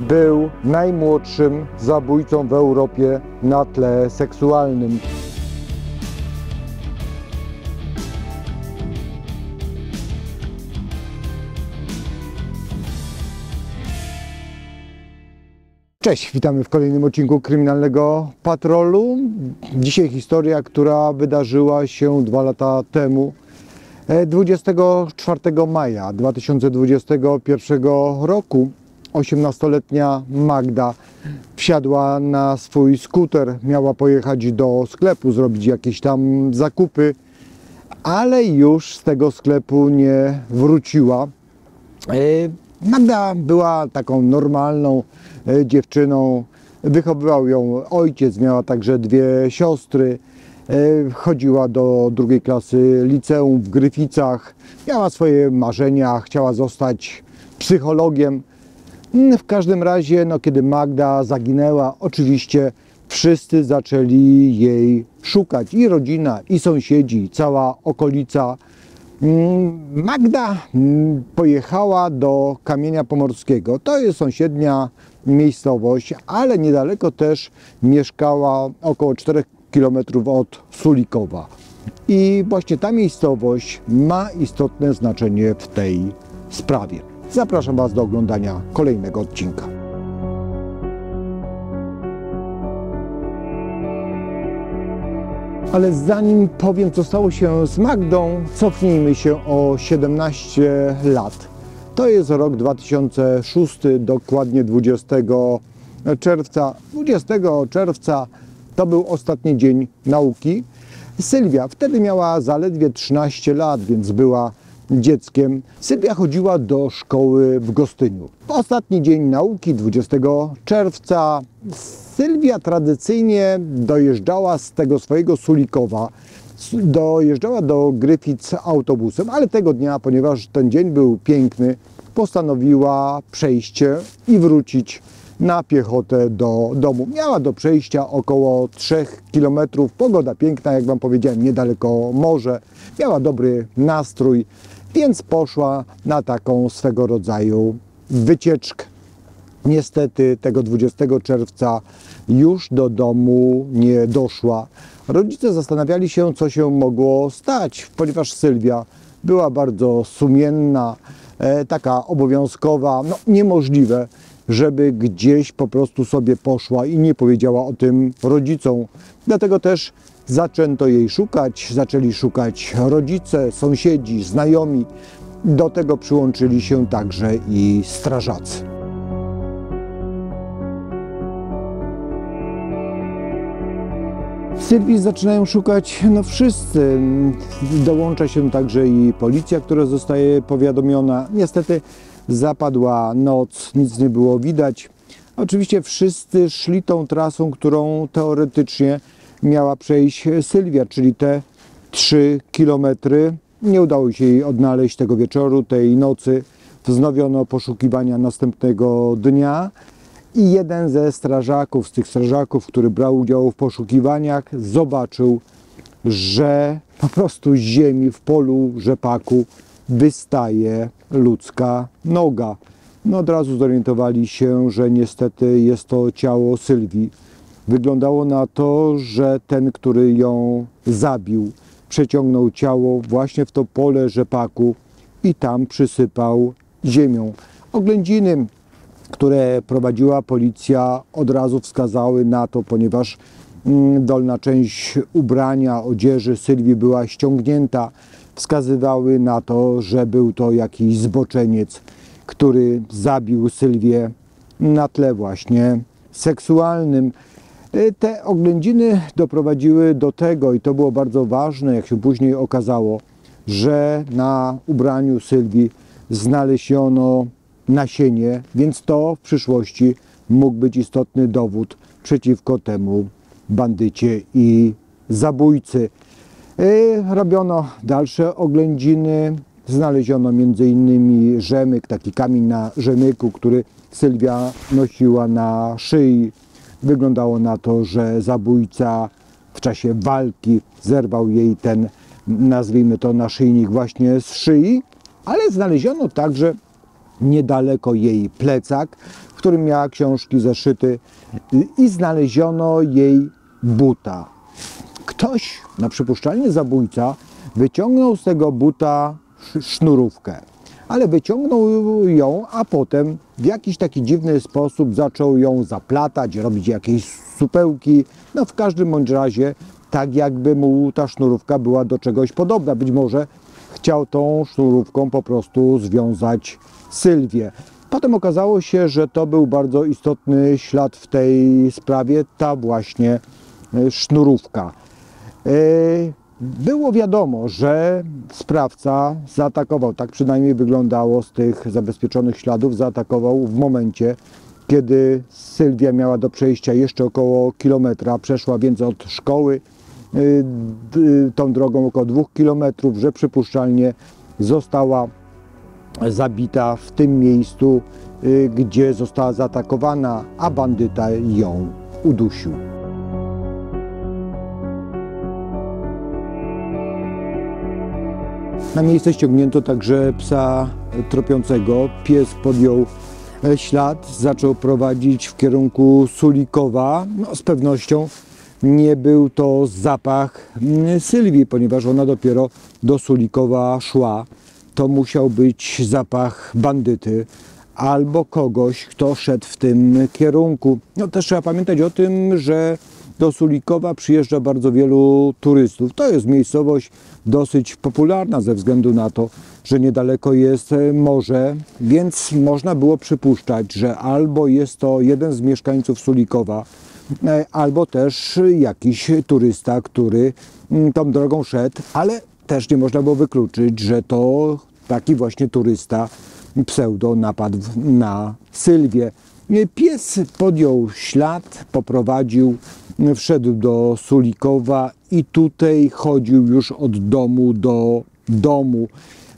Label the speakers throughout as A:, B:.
A: był najmłodszym zabójcą w Europie na tle seksualnym. Cześć, witamy w kolejnym odcinku Kryminalnego Patrolu. Dzisiaj historia, która wydarzyła się dwa lata temu. E, 24 maja 2021 roku 18-letnia Magda wsiadła na swój skuter, miała pojechać do sklepu, zrobić jakieś tam zakupy, ale już z tego sklepu nie wróciła. E, Magda była taką normalną e, dziewczyną. Wychowywał ją ojciec, miała także dwie siostry. E, Chodziła do drugiej klasy liceum w Gryficach. Miała swoje marzenia, chciała zostać psychologiem. Mm, W każdym razie, no, kiedy Magda zaginęła, oczywiście wszyscy zaczęli jej szukać. I rodzina, i sąsiedzi, cała okolica. Mm, Magda mm, pojechała do Kamienia Pomorskiego. To jest sąsiednia miejscowość, ale niedaleko też mieszkała około 4 km od Sulikowa. I właśnie ta miejscowość ma istotne znaczenie w tej sprawie. Zapraszam Was do oglądania kolejnego odcinka. Ale zanim powiem, co stało się z Magdą, cofnijmy się o 17 lat. To jest rok 2006, dokładnie 20 czerwca. 20 czerwca to był ostatni dzień nauki. Sylwia wtedy miała zaledwie 13 lat, więc była dzieckiem. Sylwia chodziła do szkoły w Gostyniu. Ostatni dzień nauki, 20 czerwca, Sylwia tradycyjnie dojeżdżała z tego swojego Sulikowa, dojeżdżała do Gryfic autobusem, ale tego dnia, ponieważ ten dzień był piękny, postanowiła przejście i wrócić na piechotę do domu. Miała do przejścia około 3 km. Pogoda piękna, jak Wam powiedziałem, niedaleko morze. Miała dobry nastrój, więc poszła na taką swego rodzaju wycieczkę. Niestety tego 20 czerwca już do domu nie doszła. Rodzice zastanawiali się, co się mogło stać, ponieważ Sylwia była bardzo sumienna, e, taka obowiązkowa, no niemożliwe, żeby gdzieś po prostu sobie poszła i nie powiedziała o tym rodzicom. Dlatego też zaczęto jej szukać, zaczęli szukać rodzice, sąsiedzi, znajomi. Do tego przyłączyli się także i strażacy. Sylwii zaczynają szukać no wszyscy. Dołącza się także i policja, która zostaje powiadomiona. Niestety zapadła noc, nic nie było widać. Oczywiście wszyscy szli tą trasą, którą teoretycznie miała przejść Sylwia, czyli te 3 kilometry. Nie udało się jej odnaleźć tego wieczoru, tej nocy. Wznowiono poszukiwania następnego dnia. I jeden ze strażaków, z tych strażaków, który brał udział w poszukiwaniach, zobaczył, że po prostu z ziemi w polu rzepaku wystaje ludzka noga. No od razu zorientowali się, że niestety jest to ciało Sylwii. Wyglądało na to, że ten, który ją zabił, przeciągnął ciało właśnie w to pole rzepaku i tam przysypał ziemią. Oględziny które prowadziła policja, od razu wskazały na to, ponieważ mm, dolna część ubrania, odzieży Sylwii była ściągnięta, wskazywały na to, że był to jakiś zboczeniec, który zabił Sylwię na tle właśnie seksualnym. Y, Te oględziny doprowadziły do tego, i to było bardzo ważne, jak się później okazało, że na ubraniu Sylwii znaleziono nasienie, więc to w przyszłości mógł być istotny dowód przeciwko temu bandycie i zabójcy. Y, Robiono dalsze oględziny, znaleziono m.in. rzemyk, taki kamień na rzemyku, który Sylwia nosiła na szyi. Wyglądało na to, że zabójca w czasie walki zerwał jej ten, nazwijmy to, naszyjnik właśnie z szyi, ale znaleziono także niedaleko jej plecak, którym miała książki, zeszyty i znaleziono jej buta. Ktoś, na przypuszczalnie zabójca, wyciągnął z tego buta sz- sznurówkę. Ale wyciągnął ją, a potem w jakiś taki dziwny sposób zaczął ją zaplatać, robić jakieś supełki. No w każdym bądź razie, tak jakby mu ta sznurówka była do czegoś podobna. Być może chciał tą sznurówką po prostu związać Sylwię. Potem okazało się, że to był bardzo istotny ślad w tej sprawie, ta właśnie e, sznurówka. E, Było wiadomo, że sprawca zaatakował, tak przynajmniej wyglądało z tych zabezpieczonych śladów, zaatakował w momencie, kiedy Sylwia miała do przejścia jeszcze około kilometra, przeszła więc od szkoły y, d- tą drogą około dwóch kilometrów, że przypuszczalnie została zabita w tym miejscu, y, gdzie została zaatakowana, a bandyta ją udusił. Na miejsce ściągnięto także psa tropiącego. Pies podjął e, ślad, zaczął prowadzić w kierunku Sulikowa. No, z pewnością nie był to zapach mm, Sylwii, ponieważ ona dopiero do Sulikowa szła. To musiał być zapach bandyty albo kogoś, kto szedł w tym kierunku. No też trzeba pamiętać o tym, że do Sulikowa przyjeżdża bardzo wielu turystów. To jest miejscowość dosyć popularna ze względu na to, że niedaleko jest e, morze, więc można było przypuszczać, że albo jest to jeden z mieszkańców Sulikowa, e, albo też jakiś turysta, który mm, tą drogą szedł, ale też nie można było wykluczyć, że to taki właśnie turysta pseudo napadł na Sylwię. Pies podjął ślad, poprowadził, wszedł do Sulikowa i tutaj chodził już od domu do domu.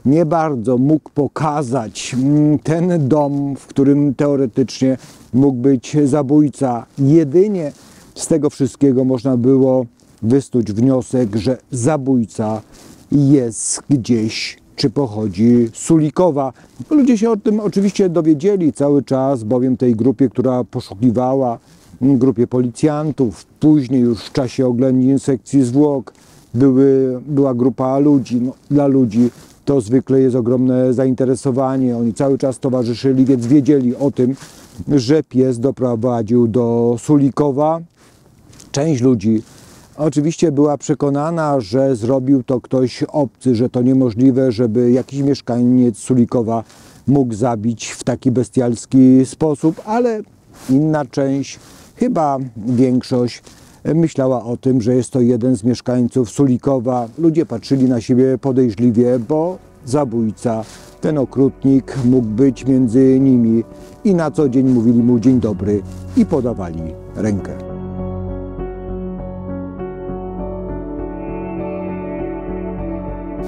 A: Nie bardzo mógł pokazać mm, ten dom, w którym teoretycznie mógł być zabójca. Jedynie z tego wszystkiego można było wysnuć wniosek, że zabójca jest gdzieś czy pochodzi z Sulikowa. Ludzie się o tym oczywiście dowiedzieli cały czas, bowiem tej grupie, która poszukiwała, mm, grupie policjantów, później już w czasie oględzin sekcji zwłok były, była grupa ludzi. No, dla ludzi to zwykle jest ogromne zainteresowanie. Oni cały czas towarzyszyli, więc wiedzieli o tym, że pies doprowadził do Sulikowa. Część ludzi oczywiście była przekonana, że zrobił to ktoś obcy, że to niemożliwe, żeby jakiś mieszkaniec Sulikowa mógł zabić w taki bestialski sposób, ale inna część, chyba większość, myślała o tym, że jest to jeden z mieszkańców Sulikowa. Ludzie patrzyli na siebie podejrzliwie, bo zabójca, ten okrutnik mógł być między nimi i na co dzień mówili mu dzień dobry i podawali rękę.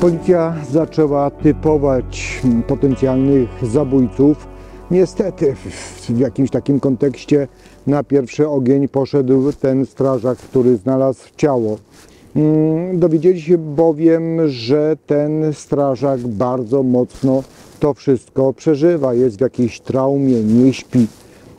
A: Policja zaczęła typować potencjalnych zabójców. Niestety w- w jakimś takim kontekście na pierwszy ogień poszedł ten strażak, który znalazł ciało. Mm, Dowiedzieli się bowiem, że ten strażak bardzo mocno to wszystko przeżywa, jest w jakiejś traumie, nie śpi.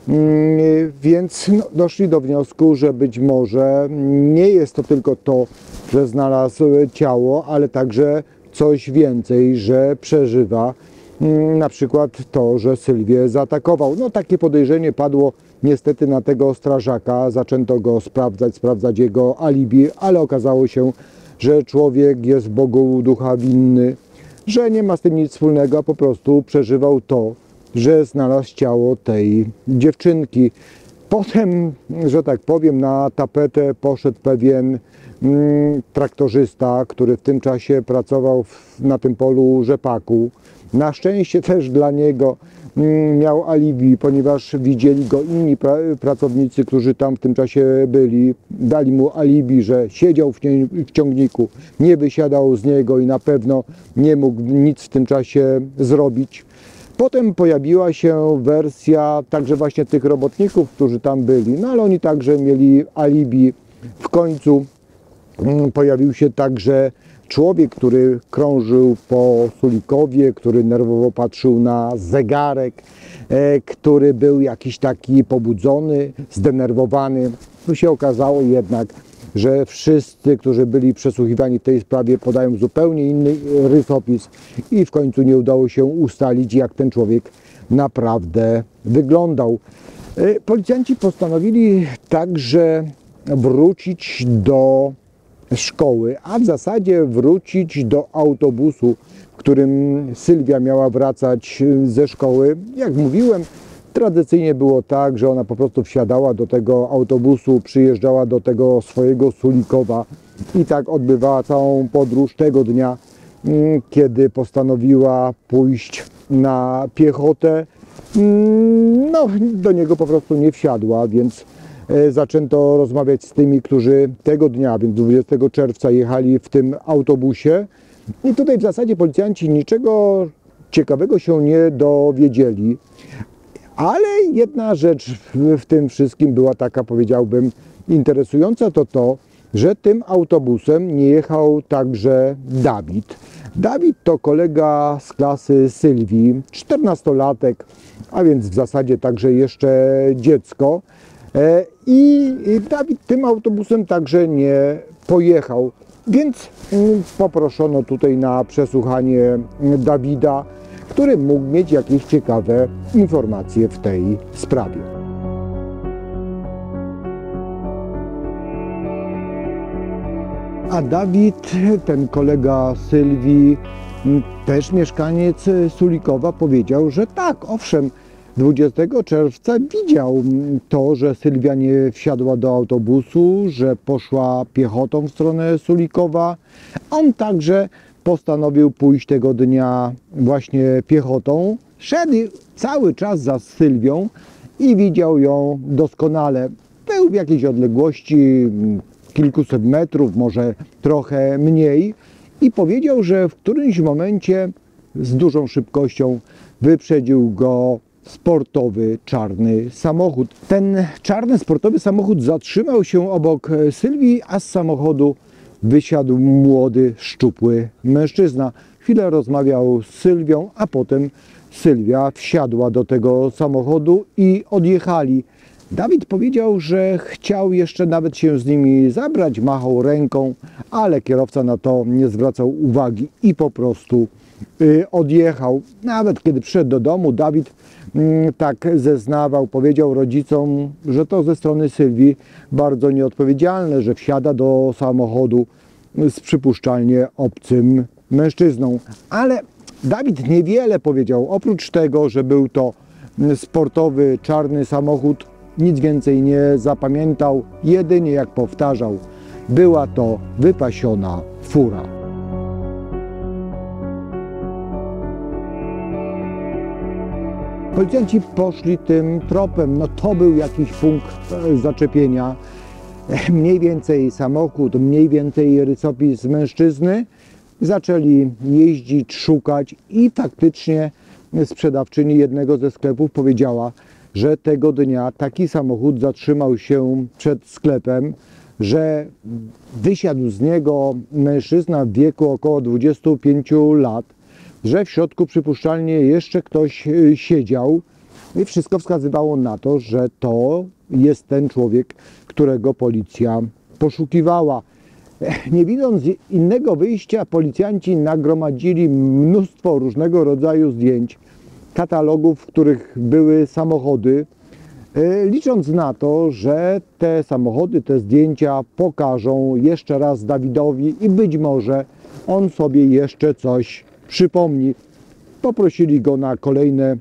A: Mm, Więc no, doszli do wniosku, że być może nie jest to tylko to, że znalazł ciało, ale także coś więcej, że przeżywa mm, na przykład to, że Sylwię zaatakował. No takie podejrzenie padło niestety na tego strażaka. Zaczęto go sprawdzać, sprawdzać jego alibi, ale okazało się, że człowiek jest Bogu ducha winny, że nie ma z tym nic wspólnego, a po prostu przeżywał to, że znalazł ciało tej dziewczynki. Potem, że tak powiem, na tapetę poszedł pewien mm, traktorzysta, który w tym czasie pracował w, na tym polu rzepaku. Na szczęście też dla niego mm, miał alibi, ponieważ widzieli go inni pra, pracownicy, którzy tam w tym czasie byli. Dali mu alibi, że siedział w, w ciągniku, nie wysiadał z niego i na pewno nie mógł nic w tym czasie zrobić. Potem pojawiła się wersja także właśnie tych robotników, którzy tam byli, no ale oni także mieli alibi. W końcu mm, pojawił się także człowiek, który krążył po Sulikowie, który nerwowo patrzył na zegarek, e, który był jakiś taki pobudzony, zdenerwowany. Tu się okazało jednak, że wszyscy, którzy byli przesłuchiwani w tej sprawie, podają zupełnie inny rysopis i w końcu nie udało się ustalić, jak ten człowiek naprawdę wyglądał. E, Policjanci postanowili także wrócić do szkoły, a w zasadzie wrócić do autobusu, którym Sylwia miała wracać ze szkoły. Jak mówiłem, tradycyjnie było tak, że ona po prostu wsiadała do tego autobusu, przyjeżdżała do tego swojego Sulikowa i tak odbywała całą podróż tego dnia, mm, kiedy postanowiła pójść na piechotę. Mm, No, do niego po prostu nie wsiadła, więc e, zaczęto rozmawiać z tymi, którzy tego dnia, więc 20 czerwca jechali w tym autobusie. I tutaj w zasadzie policjanci niczego ciekawego się nie dowiedzieli. Ale jedna rzecz w, tym wszystkim była taka, powiedziałbym, interesująca, to to, że tym autobusem nie jechał także Dawid. Dawid to kolega z klasy Sylwii, 14-latek, a więc w zasadzie także jeszcze dziecko. E, I Dawid tym autobusem także nie pojechał. Więc mm, poproszono tutaj na przesłuchanie Dawida, który mógł mieć jakieś ciekawe informacje w tej sprawie. A Dawid, ten kolega Sylwii, też mieszkaniec Sulikowa, powiedział, że tak, owszem, 20 czerwca widział to, że Sylwia nie wsiadła do autobusu, że poszła piechotą w stronę Sulikowa. On także postanowił pójść tego dnia właśnie piechotą. Szedł cały czas za Sylwią i widział ją doskonale. Był w jakiejś odległości m, kilkuset metrów, może trochę mniej i powiedział, że w którymś momencie z dużą szybkością wyprzedził go sportowy czarny samochód. Ten czarny sportowy samochód zatrzymał się obok Sylwii, a z samochodu wysiadł młody, szczupły mężczyzna. Chwilę rozmawiał z Sylwią, a potem Sylwia wsiadła do tego samochodu i odjechali. Dawid powiedział, że chciał jeszcze nawet się z nimi zabrać, machał ręką, ale kierowca na to nie zwracał uwagi i po prostu odjechał. Nawet kiedy przyszedł do domu, Dawid mm, tak zeznawał, powiedział rodzicom, że to ze strony Sylwii bardzo nieodpowiedzialne, że wsiada do samochodu z przypuszczalnie obcym mężczyzną. Ale Dawid niewiele powiedział, oprócz tego, że był to sportowy, czarny samochód, nic więcej nie zapamiętał, jedynie jak powtarzał, była to wypasiona fura. Policjanci poszli tym tropem, no to był jakiś punkt e, zaczepienia. E, Mniej więcej samochód, mniej więcej rysopis mężczyzny. Zaczęli jeździć, szukać i faktycznie sprzedawczyni jednego ze sklepów powiedziała, że tego dnia taki samochód zatrzymał się przed sklepem, że wysiadł z niego mężczyzna w wieku około 25 lat, że w środku przypuszczalnie jeszcze ktoś y, siedział i wszystko wskazywało na to, że to jest ten człowiek, którego policja poszukiwała. Nie widząc innego wyjścia, policjanci nagromadzili mnóstwo różnego rodzaju zdjęć, katalogów, w których były samochody, e, licząc na to, że te samochody, te zdjęcia pokażą jeszcze raz Dawidowi i być może on sobie jeszcze coś przypomni. Poprosili go na kolejne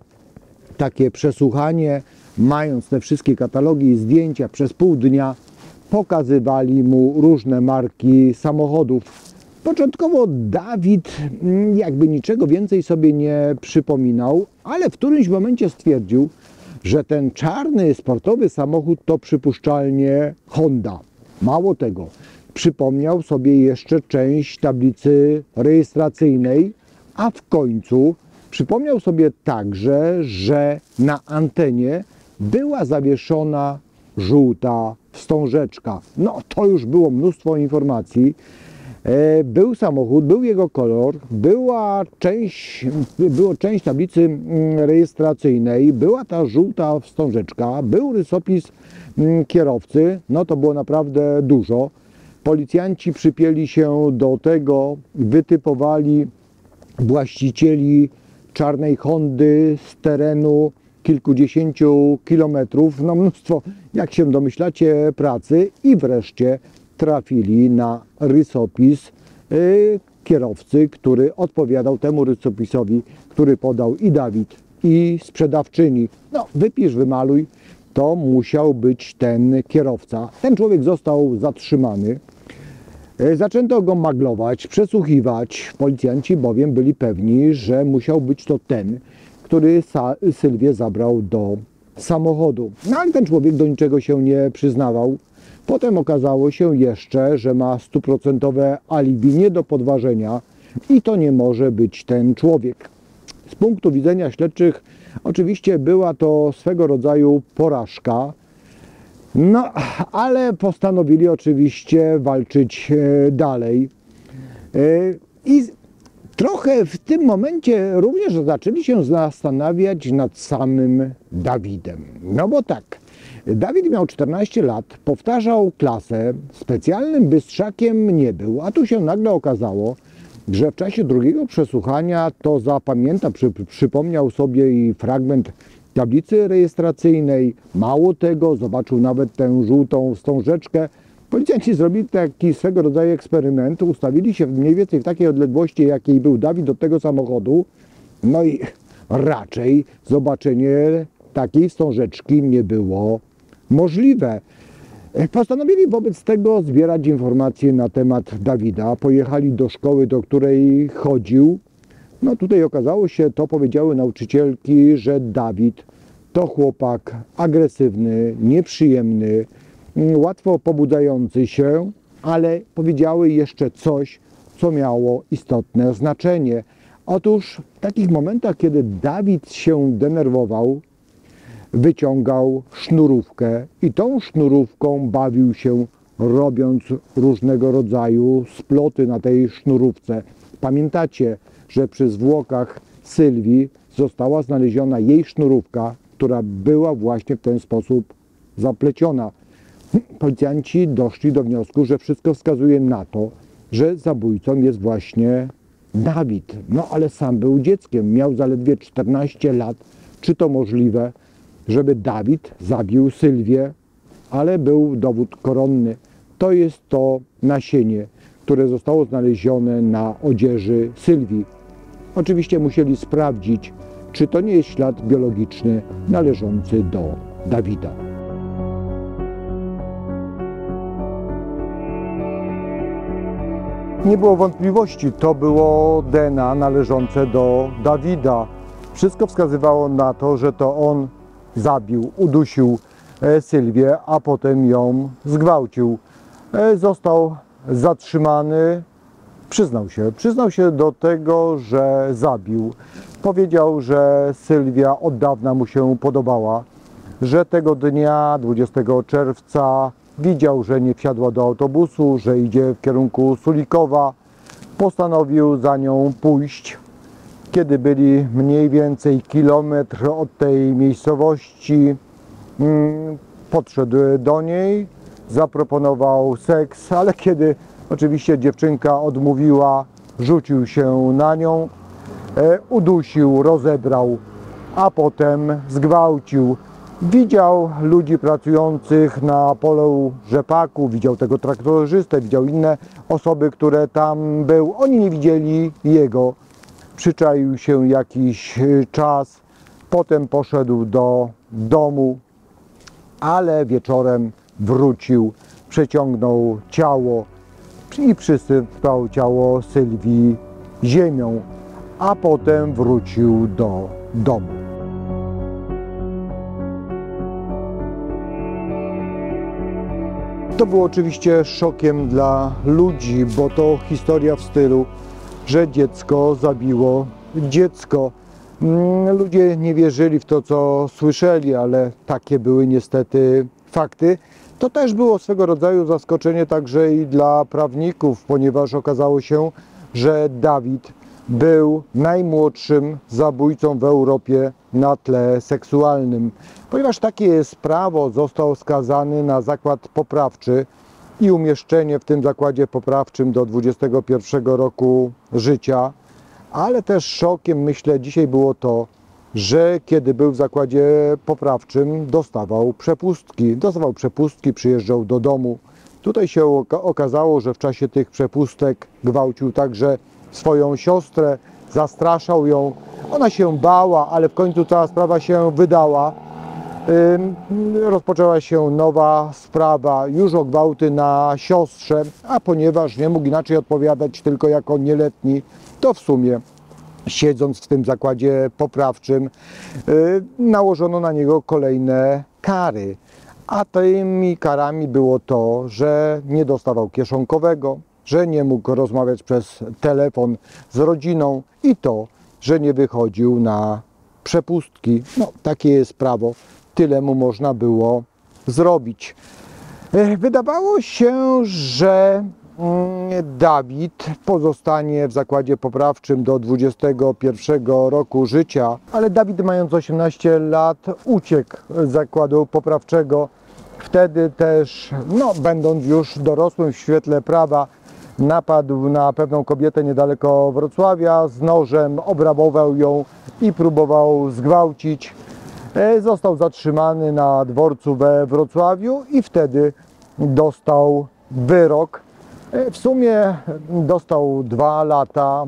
A: takie przesłuchanie, mając te wszystkie katalogi i zdjęcia przez pół dnia, pokazywali mu różne marki samochodów. Początkowo Dawid mm, jakby niczego więcej sobie nie przypominał, ale w którymś momencie stwierdził, że ten czarny sportowy samochód to przypuszczalnie Honda. Mało tego, przypomniał sobie jeszcze część tablicy rejestracyjnej, a w końcu przypomniał sobie także, że na antenie była zawieszona żółta wstążeczka. No to już było mnóstwo informacji. E, Był samochód, był jego kolor, była część, było część tablicy mm, rejestracyjnej, była ta żółta wstążeczka, był rysopis mm, kierowcy, no to było naprawdę dużo. Policjanci przypięli się do tego, wytypowali właścicieli czarnej Hondy z terenu kilkudziesięciu kilometrów, no mnóstwo, jak się domyślacie, pracy i wreszcie trafili na rysopis y, kierowcy, który odpowiadał temu rysopisowi, który podał i Dawid, i sprzedawczyni. No, wypisz, wymaluj, to musiał być ten kierowca. Ten człowiek został zatrzymany. E, Zaczęto go maglować, przesłuchiwać. Policjanci bowiem byli pewni, że musiał być to ten, który Sylwię zabrał do samochodu. No ale ten człowiek do niczego się nie przyznawał. Potem okazało się jeszcze, że ma stuprocentowe alibi nie do podważenia i to nie może być ten człowiek. Z punktu widzenia śledczych oczywiście była to swego rodzaju porażka, no, ale postanowili oczywiście walczyć e, dalej. E, I trochę w tym momencie również zaczęli się zastanawiać nad samym Dawidem. No bo tak, Dawid miał 14 lat, powtarzał klasę, specjalnym bystrzakiem nie był, a tu się nagle okazało, że w czasie drugiego przesłuchania to zapamięta, przy, przypomniał sobie i fragment tablicy rejestracyjnej. Mało tego, zobaczył nawet tę żółtą wstążeczkę. Policjanci zrobili taki swego rodzaju eksperyment, ustawili się mniej więcej w takiej odległości, jakiej był Dawid od tego samochodu. No i raczej zobaczenie takiej wstążeczki nie było możliwe. Postanowili wobec tego zbierać informacje na temat Dawida. Pojechali do szkoły, do której chodził. No tutaj okazało się, to powiedziały nauczycielki, że Dawid to chłopak agresywny, nieprzyjemny, mm, łatwo pobudzający się, ale powiedziały jeszcze coś, co miało istotne znaczenie. Otóż w takich momentach, kiedy Dawid się denerwował, wyciągał sznurówkę i tą sznurówką bawił się, robiąc różnego rodzaju sploty na tej sznurówce. Pamiętacie, że przy zwłokach Sylwii została znaleziona jej sznurówka, która była właśnie w ten sposób zapleciona. Policjanci doszli do wniosku, że wszystko wskazuje na to, że zabójcą jest właśnie Dawid. No ale sam był dzieckiem, miał zaledwie 14 lat. Czy to możliwe, żeby Dawid zabił Sylwię? Ale był dowód koronny. To jest to nasienie, które zostało znalezione na odzieży Sylwii. Oczywiście musieli sprawdzić, czy to nie jest ślad biologiczny należący do Dawida. Nie było wątpliwości, to było DNA należące do Dawida. Wszystko wskazywało na to, że to on zabił, udusił e, Sylwię, a potem ją zgwałcił. E, Został zatrzymany, przyznał się, przyznał się do tego, że zabił. Powiedział, że Sylwia od dawna mu się podobała, że tego dnia, 20 czerwca, widział, że nie wsiadła do autobusu, że idzie w kierunku Sulikowa. Postanowił za nią pójść. Kiedy byli mniej więcej kilometr od tej miejscowości, mm, podszedł do niej, zaproponował seks, ale kiedy oczywiście dziewczynka odmówiła, rzucił się na nią, e, udusił, rozebrał, a potem zgwałcił. Widział ludzi pracujących na polu rzepaku, widział tego traktorzystę, widział inne osoby, które tam był. Oni nie widzieli jego. Przyczaił się jakiś y, czas, potem poszedł do domu, ale wieczorem wrócił, przeciągnął ciało i przysypał ciało Sylwii ziemią, a potem wrócił do domu. To było oczywiście szokiem dla ludzi, bo to historia w stylu, że dziecko zabiło dziecko. Mm, Ludzie nie wierzyli w to, co słyszeli, ale takie były niestety fakty. To też było swego rodzaju zaskoczenie także i dla prawników, ponieważ okazało się, że Dawid był najmłodszym zabójcą w Europie na tle seksualnym. Ponieważ takie jest prawo, został skazany na zakład poprawczy i umieszczenie w tym zakładzie poprawczym do 21 roku życia. Ale też szokiem, myślę, dzisiaj było to, że kiedy był w zakładzie poprawczym, dostawał przepustki. Dostawał przepustki, przyjeżdżał do domu. Tutaj się oka- okazało, że w czasie tych przepustek gwałcił także swoją siostrę, zastraszał ją. Ona się bała, ale w końcu cała sprawa się wydała. Rozpoczęła się nowa sprawa już o gwałty na siostrze, a ponieważ nie mógł inaczej odpowiadać tylko jako nieletni, to w sumie siedząc w tym zakładzie poprawczym, y, nałożono na niego kolejne kary. A tymi karami było to, że nie dostawał kieszonkowego, że nie mógł rozmawiać przez telefon z rodziną i to, że nie wychodził na przepustki. No, takie jest prawo. Tyle mu można było zrobić. E, Wydawało się, że Dawid pozostanie w zakładzie poprawczym do 21 roku życia, ale Dawid mając 18 lat uciekł z zakładu poprawczego. Wtedy też, no, będąc już dorosłym w świetle prawa, napadł na pewną kobietę niedaleko Wrocławia z nożem, obrabował ją i próbował zgwałcić. E, Został zatrzymany na dworcu we Wrocławiu i wtedy dostał wyrok. E, W sumie dostał dwa lata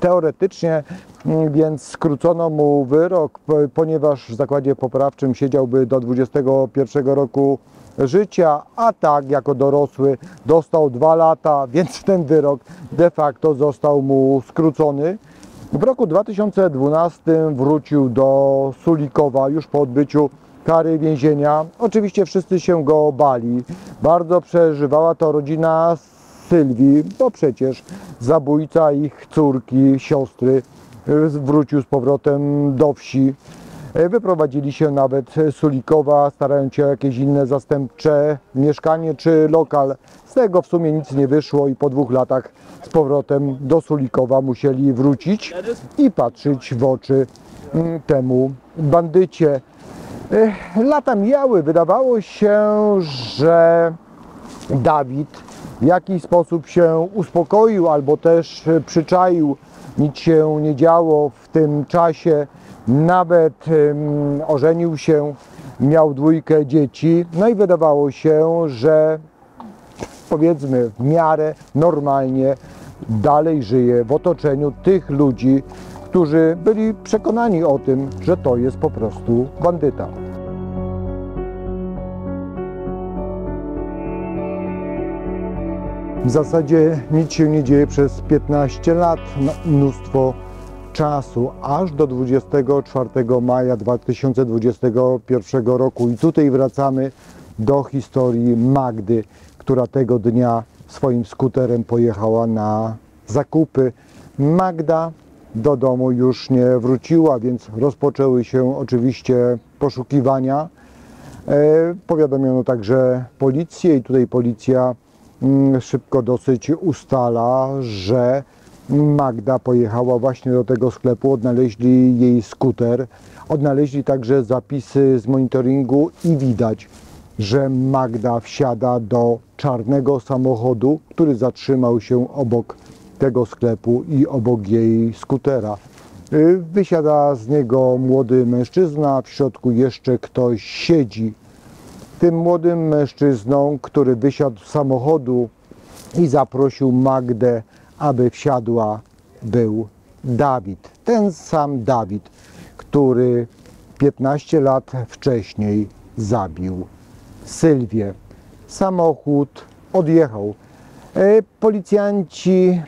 A: teoretycznie, mm, więc skrócono mu wyrok, po- ponieważ w zakładzie poprawczym siedziałby do 21 roku życia, a tak jako dorosły dostał dwa lata, więc ten wyrok de facto został mu skrócony. W roku 2012 wrócił do Sulikowa już po odbyciu kary więzienia. Oczywiście wszyscy się go bali. Bardzo przeżywała to rodzina Sylwii, bo przecież zabójca ich córki, siostry y, wrócił z powrotem do wsi. E, Wyprowadzili się nawet z Sulikowa, starając się o jakieś inne zastępcze mieszkanie czy lokal. Z tego w sumie nic nie wyszło i po dwóch latach z powrotem do Sulikowa musieli wrócić i patrzeć w oczy mm, temu bandycie. Ech, Lata mijały, wydawało się, że Dawid w jakiś sposób się uspokoił albo też przyczaił. Nic się nie działo w tym czasie. Nawet em, ożenił się, miał dwójkę dzieci. No i wydawało się, że powiedzmy w miarę normalnie dalej żyje w otoczeniu tych ludzi, którzy byli przekonani o tym, że to jest po prostu bandyta. W zasadzie nic się nie dzieje przez 15 lat, no, mnóstwo czasu, aż do 24 maja 2021 roku. I tutaj wracamy do historii Magdy, która tego dnia swoim skuterem pojechała na zakupy. Magda do domu już nie wróciła, więc rozpoczęły się oczywiście poszukiwania. E, Powiadomiono także policję i tutaj policja szybko dosyć ustala, że Magda pojechała właśnie do tego sklepu, odnaleźli jej skuter, odnaleźli także zapisy z monitoringu i widać, że Magda wsiada do czarnego samochodu, który zatrzymał się obok tego sklepu i obok jej skutera. Y, Wysiada z niego młody mężczyzna, w środku jeszcze ktoś siedzi. Tym młodym mężczyzną, który wysiadł z samochodu i zaprosił Magdę, aby wsiadła, był Dawid. Ten sam Dawid, który 15 lat wcześniej zabił Sylwię. Samochód odjechał. E, Policjanci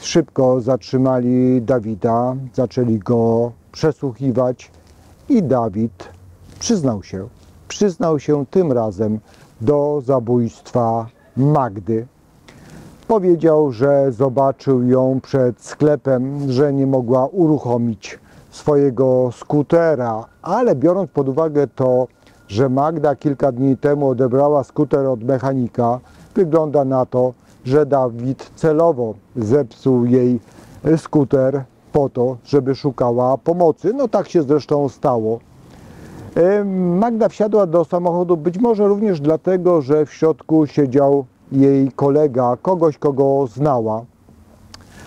A: szybko zatrzymali Dawida, zaczęli go przesłuchiwać i Dawid przyznał się. Przyznał się tym razem do zabójstwa Magdy. Powiedział, że zobaczył ją przed sklepem, że nie mogła uruchomić swojego skutera, ale biorąc pod uwagę to, że Magda kilka dni temu odebrała skuter od mechanika, wygląda na to, że Dawid celowo zepsuł jej skuter po to, żeby szukała pomocy. No tak się zresztą stało. Magda wsiadła do samochodu być może również dlatego, że w środku siedział jej kolega, kogoś, kogo znała.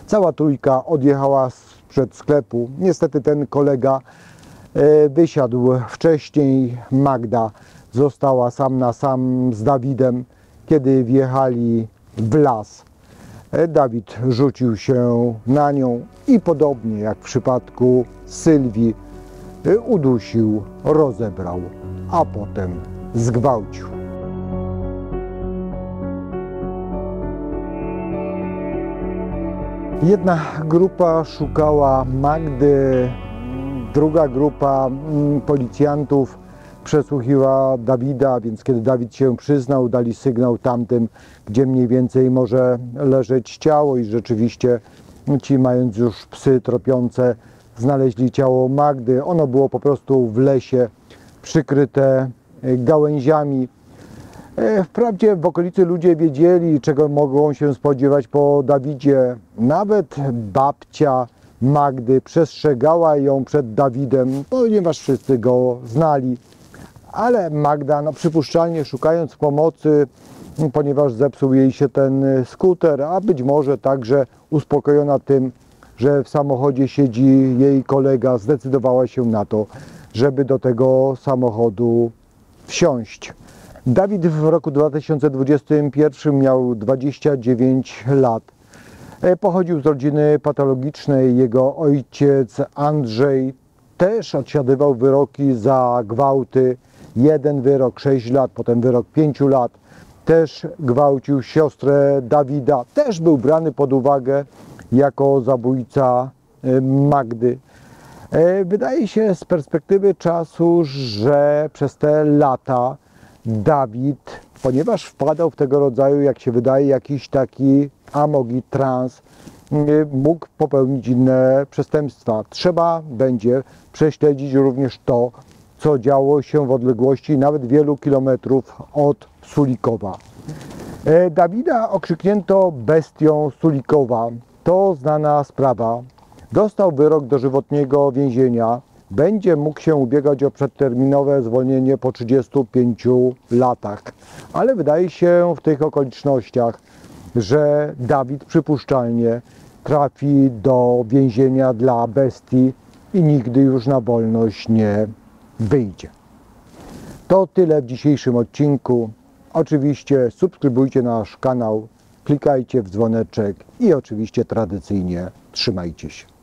A: Cała trójka odjechała przed sklepu. Niestety ten kolega e, wysiadł wcześniej. Magda została sam na sam z Dawidem, kiedy wjechali w las. E, Dawid rzucił się na nią i podobnie jak w przypadku Sylwii udusił, rozebrał, a potem zgwałcił. Jedna grupa szukała Magdy, druga grupa mm, policjantów przesłuchiwała Dawida, więc kiedy Dawid się przyznał, dali sygnał tamtym, gdzie mniej więcej może leżeć ciało i rzeczywiście ci mając już psy tropiące znaleźli ciało Magdy. Ono było po prostu w lesie przykryte e, gałęziami. E, Wprawdzie w okolicy ludzie wiedzieli, czego mogą się spodziewać po Dawidzie. Nawet babcia Magdy przestrzegała ją przed Dawidem, ponieważ wszyscy go znali. Ale Magda, no przypuszczalnie szukając pomocy, ponieważ zepsuł jej się ten skuter, a być może także uspokojona tym, że w samochodzie siedzi jej kolega, zdecydowała się na to, żeby do tego samochodu wsiąść. Dawid w roku 2021 miał 29 lat. E, Pochodził z rodziny patologicznej. Jego ojciec Andrzej też odsiadywał wyroki za gwałty. Jeden wyrok 6 lat, potem wyrok 5 lat. Też gwałcił siostrę Dawida. Też był brany pod uwagę jako zabójca e, Magdy. E, Wydaje się z perspektywy czasu, że przez te lata Dawid, ponieważ wpadał w tego rodzaju, jak się wydaje, jakiś taki amok i trans, y, mógł popełnić inne przestępstwa. Trzeba będzie prześledzić również to, co działo się w odległości nawet wielu kilometrów od Sulikowa. E, Dawida okrzyknięto bestią Sulikowa. To znana sprawa. Dostał wyrok dożywotniego więzienia. Będzie mógł się ubiegać o przedterminowe zwolnienie po 35 latach. Ale wydaje się w tych okolicznościach, że Dawid przypuszczalnie trafi do więzienia dla bestii i nigdy już na wolność nie wyjdzie. To tyle w dzisiejszym odcinku. Oczywiście subskrybujcie nasz kanał, klikajcie w dzwoneczek i oczywiście tradycyjnie trzymajcie się.